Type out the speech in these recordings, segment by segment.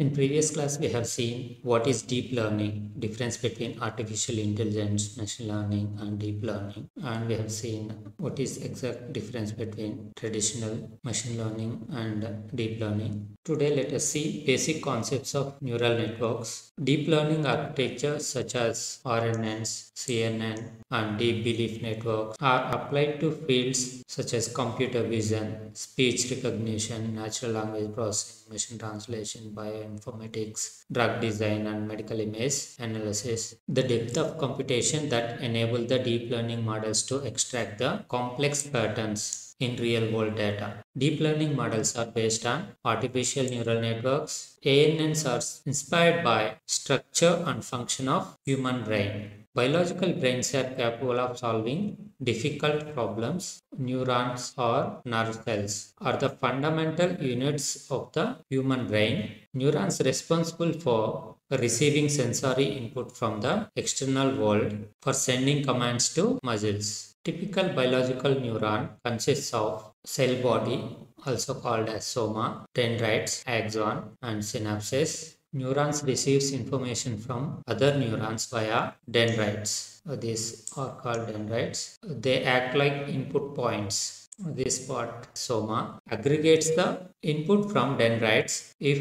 In previous class, we have seen what is deep learning, difference between artificial intelligence, machine learning and deep learning. And we have seen what is exact difference between traditional machine learning and deep learning. Today, let us see basic concepts of neural networks. Deep learning architectures such as RNNs, CNN and deep belief networks are applied to fields such as computer vision, speech recognition, natural language processing, machine translation, bio informatics, drug design and medical image analysis. The depth of computation that enable the deep learning models to extract the complex patterns in real world data. Deep learning models are based on artificial neural networks. ANNs are inspired by structure and function of human brain. Biological brains are capable of solving difficult problems. Neurons or nerve cells are the fundamental units of the human brain. Neurons responsible for receiving sensory input from the external world for sending commands to muscles. Typical biological neuron consists of cell body, also called as soma, dendrites, axon, and synapses. Neurons receives information from other neurons via dendrites. Uh, these are called dendrites. They act like input points this part soma aggregates the input from dendrites if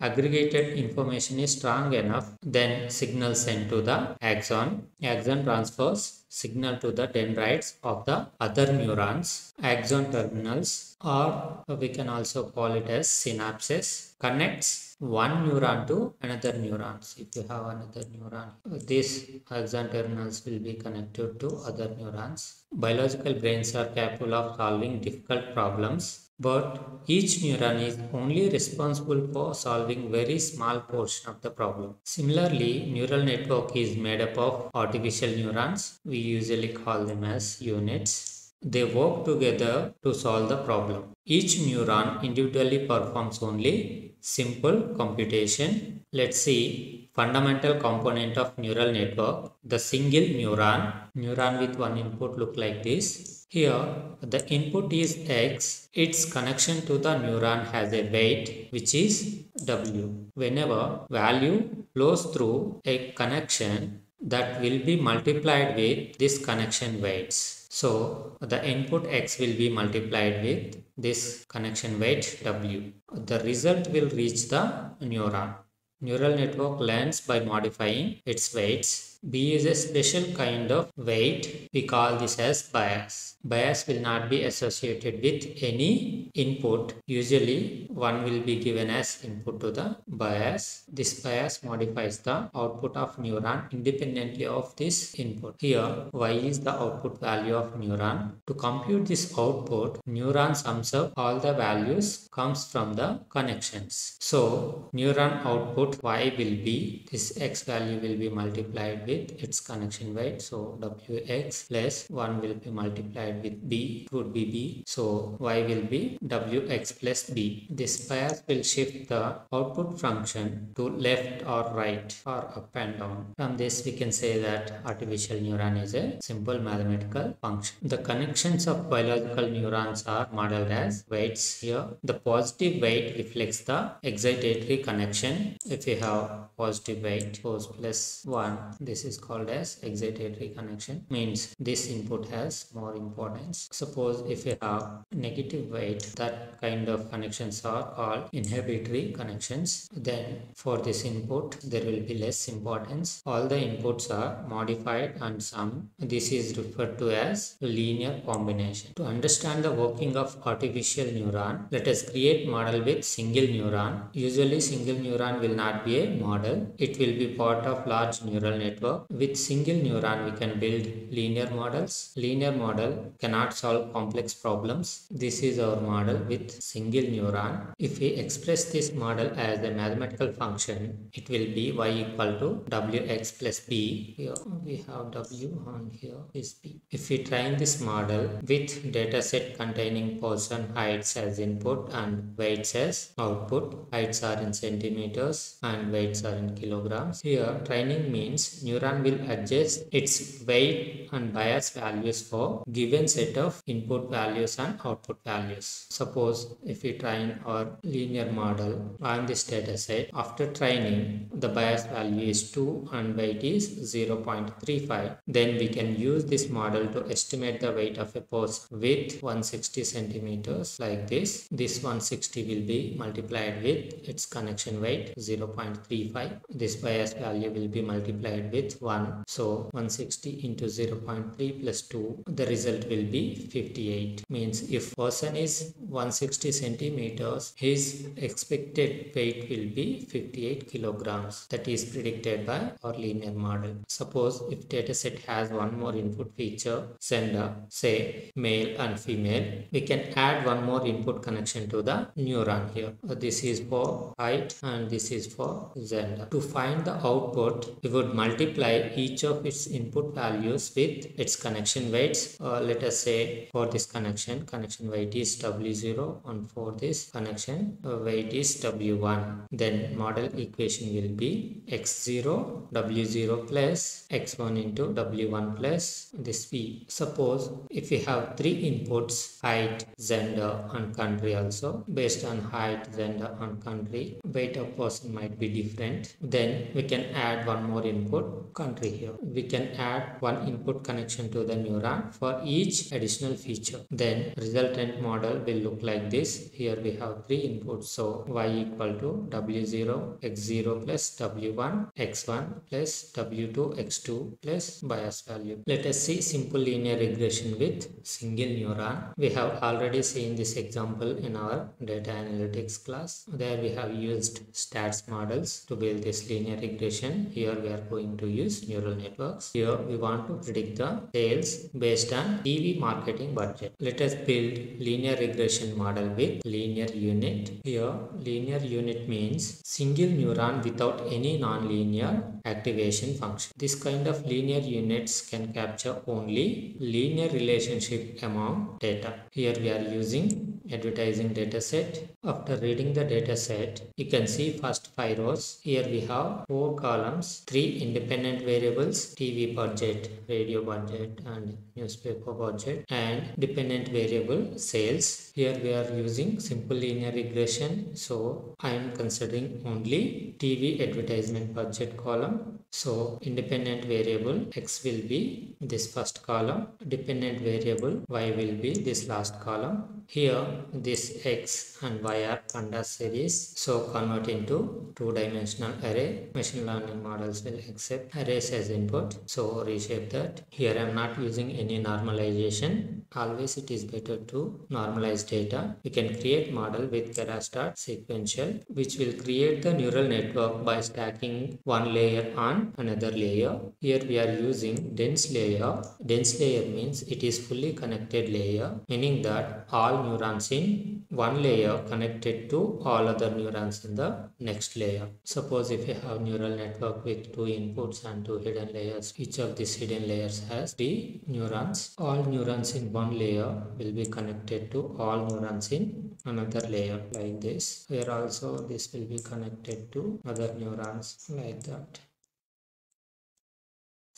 aggregated information is strong enough then signal sent to the axon axon transfers signal to the dendrites of the other neurons. Axon terminals or we can also call it as synapses connects one neuron to another neurons. If you have another neuron these axon terminals will be connected to other neurons. Biological brains are capable of solving difficult problems but each neuron is only responsible for solving very small portion of the problem. Similarly, neural network is made up of artificial neurons. We usually call them as units. They work together to solve the problem. Each neuron individually performs only simple computation. Let's see fundamental component of neural network. The single neuron, neuron with one input look like this here, the input is x. Its connection to the neuron has a weight which is w. Whenever value flows through a connection that will be multiplied with this connection weights. So, the input x will be multiplied with this connection weight w. The result will reach the neuron. Neural network learns by modifying its weights B is a special kind of weight. We call this as bias. Bias will not be associated with any input. Usually one will be given as input to the bias. This bias modifies the output of neuron independently of this input. Here y is the output value of neuron. To compute this output, neuron sums up all the values comes from the connections. So neuron output y will be this x value will be multiplied with its connection weight so wx plus 1 will be multiplied with b would be b. So y will be wx plus b. This bias will shift the output function to left or right or up and down. From this we can say that artificial neuron is a simple mathematical function. The connections of biological neurons are modeled as weights. Here the positive weight reflects the excitatory connection. If you have positive weight force plus 1 this is called as excitatory connection. Means this input has more importance. Suppose if you have negative weight that kind of connections are called inhibitory connections then for this input there will be less importance. All the inputs are modified and sum this is referred to as linear combination. To understand the working of artificial neuron let us create model with single neuron. Usually single neuron will not be a model. It will be part of large neural network with single neuron, we can build linear models. Linear model cannot solve complex problems. This is our model with single neuron. If we express this model as a mathematical function, it will be y equal to wx plus b. Here we have w on here is b. If we train this model with dataset containing person heights as input and weights as output, heights are in centimeters and weights are in kilograms. Here training means neural neuron will adjust its weight and bias values for given set of input values and output values. Suppose if we train our linear model on this data set, after training the bias value is 2 and weight is 0.35, then we can use this model to estimate the weight of a post with 160 centimeters like this. This 160 will be multiplied with its connection weight 0.35. This bias value will be multiplied with 1. So 160 into 0.3 plus 2, the result will be 58. Means if person is 160 centimeters, his expected weight will be 58 kilograms. That is predicted by our linear model. Suppose if dataset has one more input feature, gender, say male and female, we can add one more input connection to the neuron here. This is for height and this is for gender. To find the output, we would multiply each of its input values with its connection weights. Uh, let us say for this connection, connection weight is W0 and for this connection uh, weight is W1. Then model equation will be X0 W0 plus X1 into W1 plus this P. Suppose if we have three inputs height, gender and country also based on height, gender and country weight of person might be different then we can add one more input country here. We can add one input connection to the neuron for each additional feature. Then resultant model will look like this. Here we have three inputs. So y equal to w0 x0 plus w1 x1 plus w2 x2 plus bias value. Let us see simple linear regression with single neuron. We have already seen this example in our data analytics class. There we have used statsmodels to build this linear regression. Here we are going to use neural networks. Here we want to predict the sales based on TV marketing budget. Let us build linear regression model with linear unit. Here linear unit means single neuron without any non-linear activation function. This kind of linear units can capture only linear relationship among data. Here we are using advertising dataset. After reading the dataset, you can see first five rows. Here we have four columns, three independent variables, TV budget, radio budget and newspaper budget and dependent variable sales. Here we are using simple linear regression. So I am considering only TV advertisement budget column. So independent variable X will be this first column, dependent variable Y will be this last column. Here this X and Y are pandas series. So convert into two-dimensional array. Machine learning models will accept arrays as input. So reshape that. Here I am not using any normalization. Always it is better to normalize data. We can create model with Keras sequential which will create the neural network by stacking one layer on another layer. Here we are using dense layer. Dense layer means it is fully connected layer meaning that all neurons in one layer connected to all other neurons in the next layer. Suppose if you have neural network with two inputs and two hidden layers, each of these hidden layers has three neurons. All neurons in one layer will be connected to all neurons in another layer like this. Here also this will be connected to other neurons like that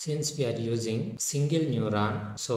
since we are using single neuron so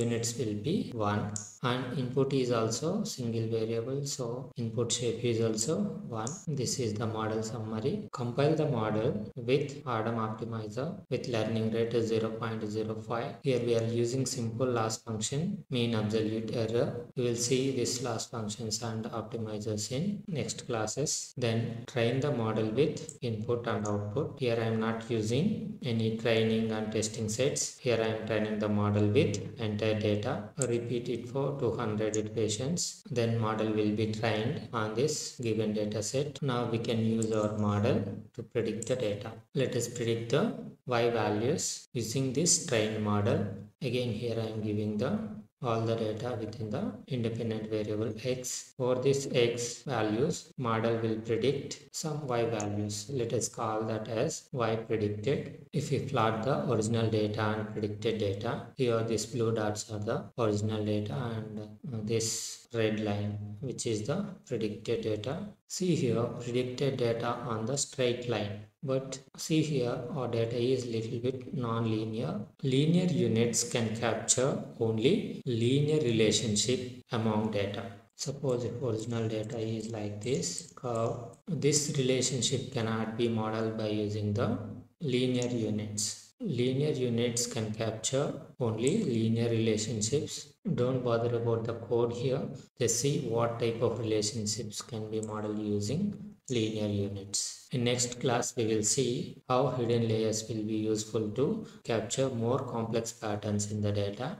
units will be 1 and input is also single variable so input shape is also 1 this is the model summary. Compile the model with ADAM optimizer with learning rate 0.05 here we are using simple loss function mean absolute error. You will see this loss functions and optimizers in next classes. Then train the model with input and output. Here i am not using any training and testing sets here i am training the model with entire data repeat it for 200 iterations then model will be trained on this given data set. Now we can use our model to predict the data. Let us predict the y values using this trained model. Again here i am giving the all the data within the independent variable x. For this x values, model will predict some y values. Let us call that as y predicted. If we plot the original data and predicted data, here these blue dots are the original data and uh, this red line which is the predicted data. See here predicted data on the straight line. But see here our data is little bit non-linear. Linear units can capture only linear relationship among data. Suppose if original data is like this. Curve. This relationship cannot be modeled by using the linear units linear units can capture only linear relationships. Don't bother about the code here. Just see what type of relationships can be modeled using linear units. In next class we will see how hidden layers will be useful to capture more complex patterns in the data